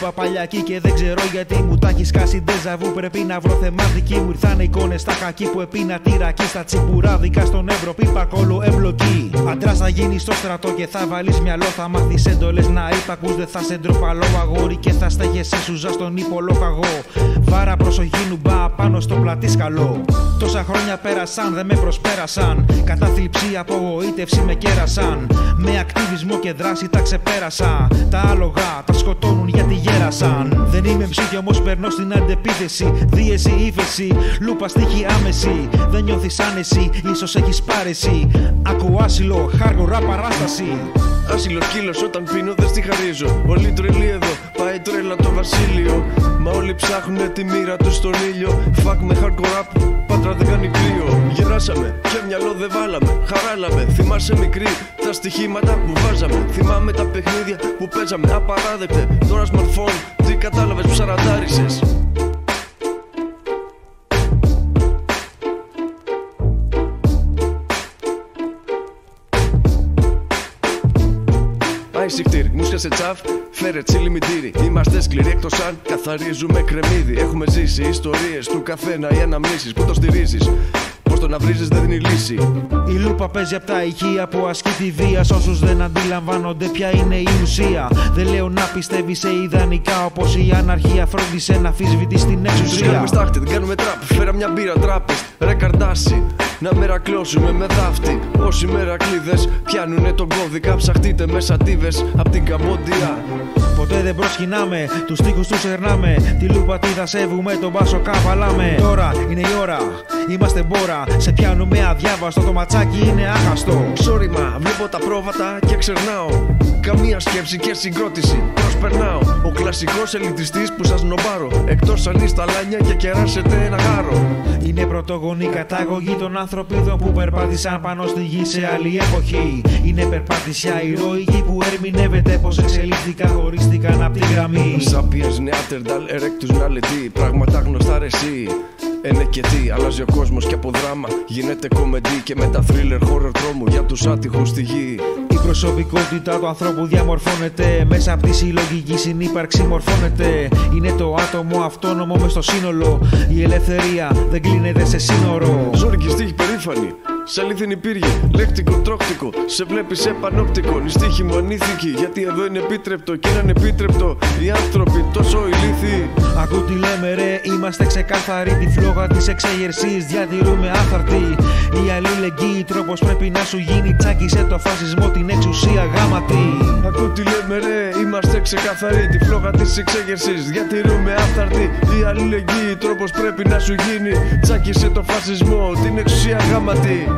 λούπα παλιακή και δεν ξέρω γιατί μου τα έχεις σκάσει ντεζαβού. Πρέπει να βρω θεματική μου. Ήρθανε εικόνες στα χακί που επίνα τυρακή στα τσιπουράδικα στον Εύρο. Πίπα κόλλο εμπλοκή. Αντράς θα γίνει στο στρατό και θα βάλεις μυαλό. Θα μάθεις έντολες να υπακούς. Δεν θα σε ντροπαλό αγόρι και θα στέγεσαι σουζά στον υπολόγαγο. Βάρα προσοχή νουμπά πάνω στο πλατή σκαλό. Τόσα χρόνια πέρασαν, δεν με προσπέρασαν. Κατάθλιψη, απογοήτευση με κέρασαν. Με ακτιβισμό και δράση τα ξεπέρασα. Τα άλογα τα σκοτώνουν γιατί γέρασαν. Δεν είμαι ψυχή όμως περνώ στην αντεπίθεση. Δίεση, ύφεση, λούπα στοιχή άμεση. Δεν νιώθεις άνεση, ίσως έχεις πάρεση. Ακούω άσυλο, χάργορα παράσταση. Άσυλο κύλο όταν πίνω δεν στη χαρίζω. Όλοι τρελοί εδώ, πάει τρέλα το βασίλειο. Μα όλοι ψάχνουνε τη μοίρα τους στον ήλιο. Φακ με hardcore rap, πάντρα δεν κάνει κρύο. Γεράσαμε, και μυαλό δεν βάλαμε. Χαράλαμε, θυμάσαι μικρή τα στοιχήματα που βάζαμε. Θυμάμαι τα παιχνίδια που παίζαμε. Απαράδεκτε, τώρα smartphone, τι κατάλαβες που σαραντάρισες Άισιχτήρ, μουσια σε τσαφ, φέρε τσίλι μητήρι. Είμαστε σκληροί εκτός αν καθαρίζουμε κρεμμύδι. Έχουμε ζήσει ιστορίες του καθένα οι αναμνήσεις που το στηρίζεις. Πώ το να βρίζεις δεν είναι η λύση. Η λούπα παίζει από τα ηχεία που ασκεί τη βία. Σ' όσους δεν αντιλαμβάνονται ποια είναι η ουσία. Δεν λέω να πιστεύει σε ιδανικά όπως η αναρχία. Φρόντισε να αφισβητεί την Του εξουσία. κάνουμε στάχτη, δεν κάνουμε τραπ. Φέρα μια μπύρα τράπεζ, ρε καρτάσι. Να μερακλώσουμε με δάφτη. Όσοι μερακλείδες πιάνουνε τον κώδικα. Ψαχτείτε με σατίβε απ' την Καμπόντια. Ποτέ δεν προσκυνάμε, τους τείχου τους ερνάμε. Τη λούπα τη δασεύουμε, τον πάσο καβαλάμε. Τώρα είναι η ώρα, είμαστε μπόρα. Σε πιάνουμε αδιάβαστο, το ματσάκι είναι άχαστο. Ξόρυμα, βλέπω τα πρόβατα και ξερνάω. Καμία σκέψη και συγκρότηση. Προσπερνάω. Ο κλασικός ελιτιστής που σας νομπάρω. Εκτός αν είστε αλάνια και κεράσετε ένα γάρο. Είναι πρωτογονή κατάγωγη των ανθρωπίδων που περπάτησαν πάνω στη γη σε άλλη εποχή. Είναι περπάτησια ηρωική που ερμηνεύεται πως εξελίχθηκαν, χωρίστηκαν από τη γραμμή. Sapiens, Neanderthal, Erectus, Naledi. Πράγματα γνωστά ρε εσύ. Είναι και τι, αλλάζει ο κόσμος και από δράμα γίνεται κομμεντή και με τα thriller horror τρόμου για τους άτυχους στη γη. Η προσωπικότητα του ανθρώπου διαμορφώνεται μέσα από τη συλλογική συνύπαρξη μορφώνεται. Είναι το άτομο αυτόνομο μες στο σύνολο. Η ελευθερία δεν κλείνεται σε σύνορο. Ζόρικη στίχη περήφανη. Σε αλήθινη πύργη, λέκτικο, τρόκτικο. Σε βλέπει σε πανόπτικο. Η στίχη μου ανήθικη. Γιατί εδώ είναι επίτρεπτο και είναι ανεπίτρεπτο. Οι άνθρωποι τόσο ηλίθιοι. Ακού τι λέμε ρε, είμαστε ξεκάθαροι Τη φλόγα της εξέγερσης διατηρούμε άθαρτη Η αλληλεγγύη τρόπος πρέπει να σου γίνει Τσάκισε το φασισμό την εξουσία γάματη Ακού τι λέμε ρε, είμαστε ξεκαθαροί. Τη φλόγα της εξέγερσης διατηρούμε άφθαρτη. Η αλληλεγγύη τρόπος πρέπει να σου γίνει. Τσάκισε το φασισμό, την εξουσία γάματη.